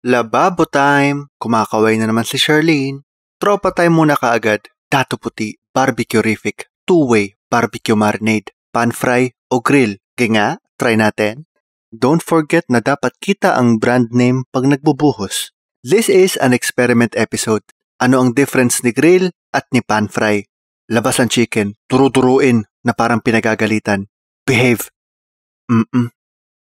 Lababo time! Kumakaway na naman si Charlene. Tropa time muna kaagad. Dato puti, barbecue-rific, two-way, barbecue marinade, pan fry o grill. Kaya try natin. Don't forget na dapat kita ang brand name pag nagbubuhos. This is an experiment episode. Ano ang difference ni grill at ni pan fry? Labas ang chicken, turu-turuin na parang pinagagalitan. Behave. Mm-mm.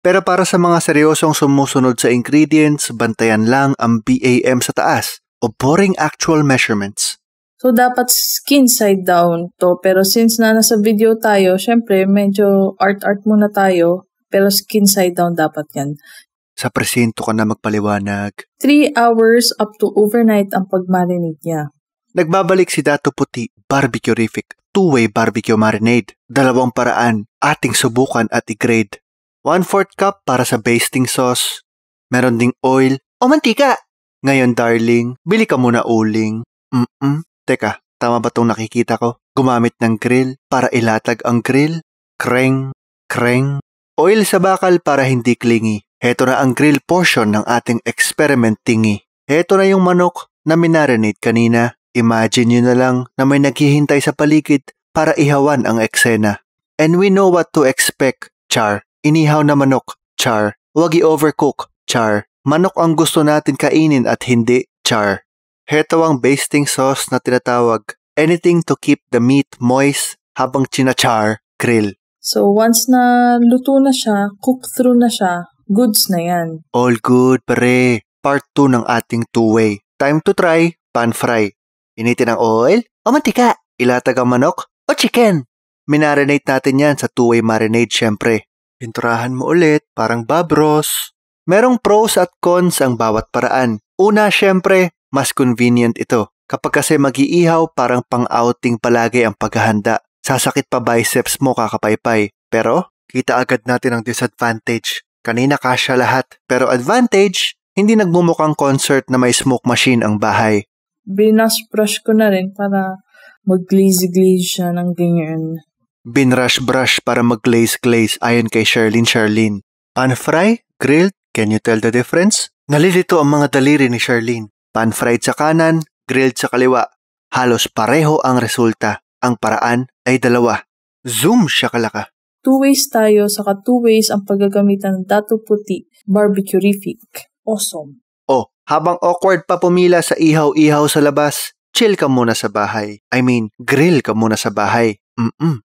Pero para sa mga seryosong sumusunod sa ingredients, bantayan lang ang BAM sa taas o boring actual measurements. So, dapat skin side down to. Pero since na nasa video tayo, syempre, medyo art-art muna tayo. Pero skin side down dapat yan. Sa presinto ka na magpaliwanag. 3 hours up to overnight ang pagmarinate niya. Nagbabalik si Dato Puti, barbecue-rific, two-way barbecue marinade. Dalawang paraan, ating subukan at i-grade. 1/4 cup para sa basting sauce. Meron ding oil o mantika. Ngayon darling, bili ka muna uling. Mm-mm. Teka, tama ba tong nakikita ko? Gumamit ng grill para ilatag ang grill. Kreng, kreng. Oil sa bakal para hindi clingy. Heto na ang grill portion ng ating experiment tingi. Heto na yung manok na minarinate kanina. Imagine nyo na lang na may naghihintay sa paligid para ihawan ang eksena. And we know what to expect, Char. Inihaw na manok, char. Huwag i-overcook, char. Manok ang gusto natin kainin at hindi, char. Heto ang basting sauce na tinatawag. Anything to keep the meat moist habang chinachar, grill. So, once na luto na siya, cook through na siya, goods na yan. All good, pare. Part 2 ng ating two-way. Time to try, pan fry. Initin ang oil o mantika. Ilatag ang manok o chicken. Minarinate natin yan sa two-way marinade syempre. Pinturahan mo ulit, parang Bob Ross. Merong pros at cons ang bawat paraan. Una, syempre, mas convenient ito. Kapag kasi mag-iihaw, parang pang-outing palagi ang paghahanda. Sasakit pa biceps mo kakapaypay. Pero, kita agad natin ang disadvantage. Kanina kasya lahat. Pero advantage, hindi nagmumukhang concert na may smoke machine ang bahay. Binas brush ko na rin para mag-glaze-glaze siya ng ganyan. Binrush-brush para mag-glaze-glaze ayon kay Charlene Charlene. Pan-fry, grilled, can you tell the difference? Nalilito ang mga daliri ni Charlene. Pan-fried sa kanan, grilled sa kaliwa. Halos pareho ang resulta. Ang paraan ay dalawa. Zoom siya kalaka. Two ways tayo, saka two ways ang paggagamitan ng dato puti, barbecue-rific. Awesome. Oh, habang awkward pa pumila sa ihaw-ihaw sa labas, chill ka muna sa bahay. I mean, grill ka muna sa bahay. Mm-mm.